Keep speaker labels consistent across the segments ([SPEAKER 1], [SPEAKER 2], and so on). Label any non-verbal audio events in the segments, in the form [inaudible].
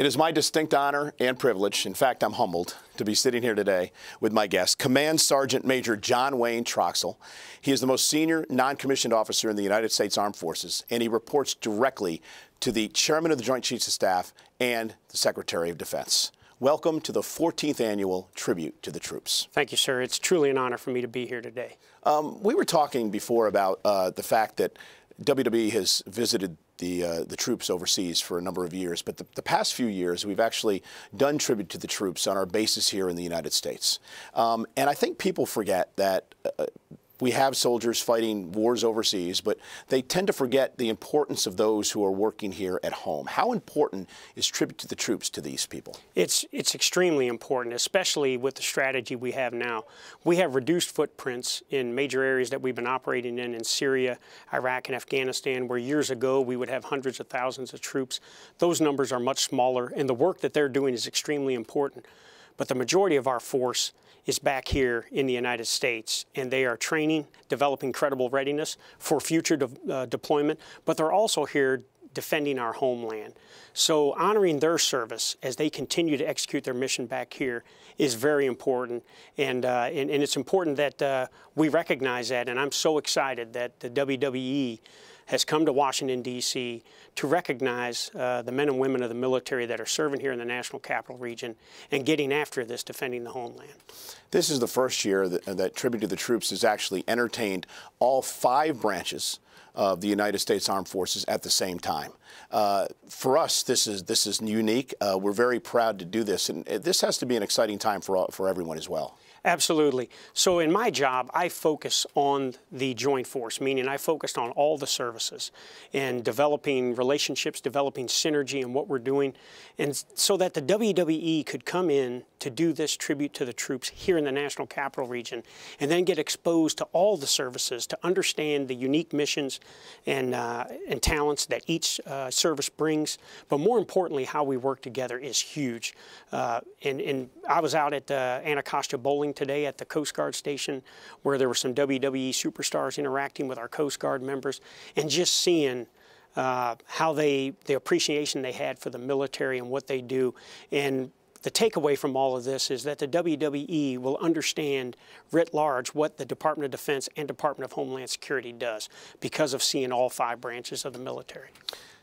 [SPEAKER 1] It is my distinct honor and privilege, in fact, I'm humbled, to be sitting here today with my guest, Command Sergeant Major John Wayne Troxell. He is the most senior non commissioned officer in the United States Armed Forces, and he reports directly to the Chairman of the Joint Chiefs of Staff and the Secretary of Defense. Welcome to the 14th annual Tribute to the Troops.
[SPEAKER 2] Thank you, sir. It's truly an honor for me to be here today.
[SPEAKER 1] Um, we were talking before about uh, the fact that WWE has visited the, uh, the troops overseas for a number of years. But the, the, past few years, we've actually done tribute to the troops on our bases here in the United States. Um, and I think people forget that uh, we have soldiers fighting wars overseas, but they tend to forget the importance of those who are working here at home. How important is tribute to the troops to these people?
[SPEAKER 2] It's it's extremely important, especially with the strategy we have now. We have reduced footprints in major areas that we've been operating in in Syria, Iraq, and Afghanistan, where years ago we would have hundreds of thousands of troops. Those numbers are much smaller, and the work that they're doing is extremely important. But the majority of our force is back here in the United States, and they are training, developing credible readiness for future de uh, deployment, but they're also here defending our homeland. So honoring their service as they continue to execute their mission back here is very important, and, uh, and, and, it's important that uh, we recognize that, and I'm so excited that the WWE has come to Washington, D.C. to recognize uh, the men and women of the military that are serving here in the National Capital Region and getting after this, defending the homeland.
[SPEAKER 1] This is the first year that, that Tribute to the Troops has actually entertained all five branches of the United States Armed Forces at the same time. Uh, for us, this is this is unique. Uh, we're very proud to do this, and this has to be an exciting time for all, for everyone as well.
[SPEAKER 2] Absolutely. So in my job, I focus on the joint force, meaning I focused on all the services and developing relationships, developing synergy in what we're doing, and so that the WWE could come in to do this tribute to the troops here in the National Capital Region and then get exposed to all the services to understand the unique missions and, uh, and talents that each uh, service brings. But more importantly, how we work together is huge. Uh, and, and I was out at uh, Anacostia Bolling today at the Coast Guard station where there were some WWE superstars interacting with our Coast Guard members and just seeing uh, how they, the appreciation they had for the military and what they do. And the takeaway from all of this is that the WWE will understand writ large what the Department of Defense and Department of Homeland Security does because of seeing all five branches of the military.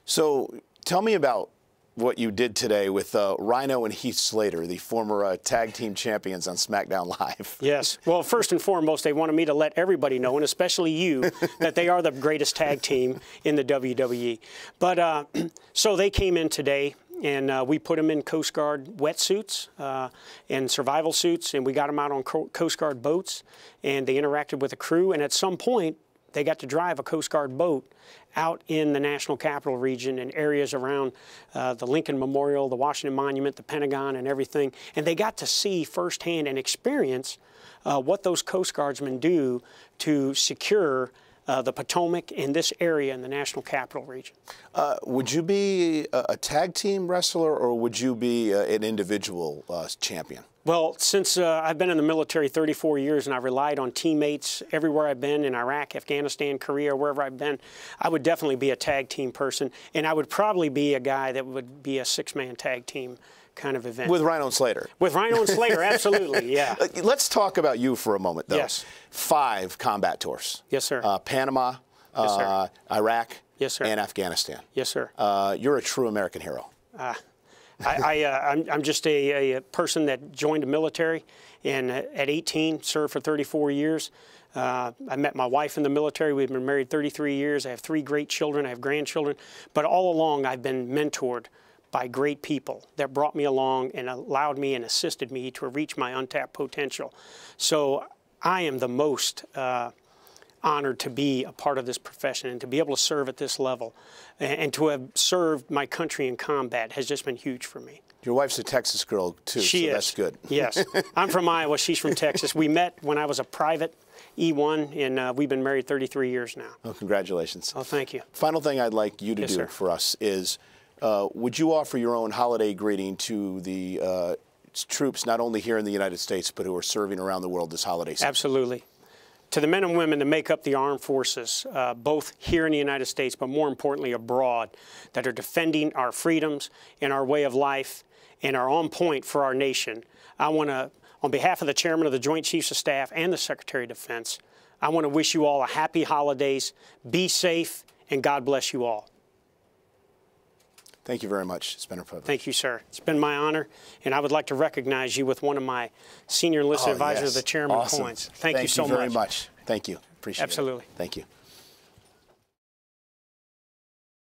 [SPEAKER 1] So tell me about what you did today with uh, Rhino and Heath Slater, the former uh, tag team champions on SmackDown [laughs] Live.
[SPEAKER 2] Yes. Well, first and foremost, they wanted me to let everybody know, and especially you, [laughs] that they are the greatest tag team in the WWE. But uh, [clears throat] so they came in today and uh, we put them in Coast Guard wetsuits uh, and survival suits, and we got them out on Coast Guard boats, and they interacted with the crew, and at some point, they got to drive a Coast Guard boat out in the National Capital Region and areas around uh, the Lincoln Memorial, the Washington Monument, the Pentagon, and everything, and they got to see firsthand and experience uh, what those Coast Guardsmen do to secure uh, the Potomac in this area in the National Capital Region.
[SPEAKER 1] Uh, would you be a, a, tag team wrestler or would you be uh, an individual uh, champion?
[SPEAKER 2] Well, since uh, I've been in the military 34 years and I've relied on teammates everywhere I've been in Iraq, Afghanistan, Korea, wherever I've been, I would definitely be a tag team person. And I would probably be a guy that would be a six man tag team kind of event.
[SPEAKER 1] With Rhino and Slater.
[SPEAKER 2] With Rhino and Slater, absolutely, [laughs] yeah. Uh,
[SPEAKER 1] let's talk about you for a moment, though.
[SPEAKER 2] Yes.
[SPEAKER 1] Five combat tours.
[SPEAKER 2] Yes, sir.
[SPEAKER 1] Uh, Panama,
[SPEAKER 2] yes, sir.
[SPEAKER 1] Uh, Iraq,
[SPEAKER 2] yes, sir.
[SPEAKER 1] and Afghanistan.
[SPEAKER 2] Yes, sir.
[SPEAKER 1] Uh, you're a true American hero.
[SPEAKER 2] Uh, I, am uh, just a, a, person that joined the military and at 18 served for 34 years. Uh, I met my wife in the military. We've been married 33 years. I have three great children. I have grandchildren. But all along, I've been mentored by great people that brought me along and allowed me and assisted me to reach my untapped potential. So I am the most uh, honored to be a part of this profession and to be able to serve at this level and, to have served my country in combat has just been huge for me.
[SPEAKER 1] Your wife's a Texas girl too,
[SPEAKER 2] she
[SPEAKER 1] so
[SPEAKER 2] is.
[SPEAKER 1] that's good.
[SPEAKER 2] yes, [laughs] I'm from Iowa. She's from Texas. We met when I was a private E1, and uh, we've been married 33 years now.
[SPEAKER 1] Well, congratulations.
[SPEAKER 2] Oh, thank you.
[SPEAKER 1] Final thing I'd like you to
[SPEAKER 2] yes,
[SPEAKER 1] do
[SPEAKER 2] sir.
[SPEAKER 1] for us is uh, would you offer your own holiday greeting to the uh, troops, not only here in the United States, but who are serving around the world this holiday season?
[SPEAKER 2] Absolutely. To the men and women that make up the armed forces, uh, both here in the United States, but more importantly abroad, that are defending our freedoms and our way of life and are on point for our nation, I want to, on behalf of the Chairman of the Joint Chiefs of Staff and the Secretary of Defense, I want to wish you all a happy holidays. Be safe, and God bless you all.
[SPEAKER 1] Thank you very much. It's been a privilege.
[SPEAKER 2] Thank you, sir. It's been my honor, and I would like to recognize you with one of my senior enlisted
[SPEAKER 1] Oh,
[SPEAKER 2] advisors,
[SPEAKER 1] yes.
[SPEAKER 2] the Chairman
[SPEAKER 1] Awesome.
[SPEAKER 2] Coins. Thank, you so
[SPEAKER 1] very
[SPEAKER 2] much.
[SPEAKER 1] much. Thank you. Appreciate
[SPEAKER 2] Absolutely.
[SPEAKER 1] it. Absolutely. Thank you.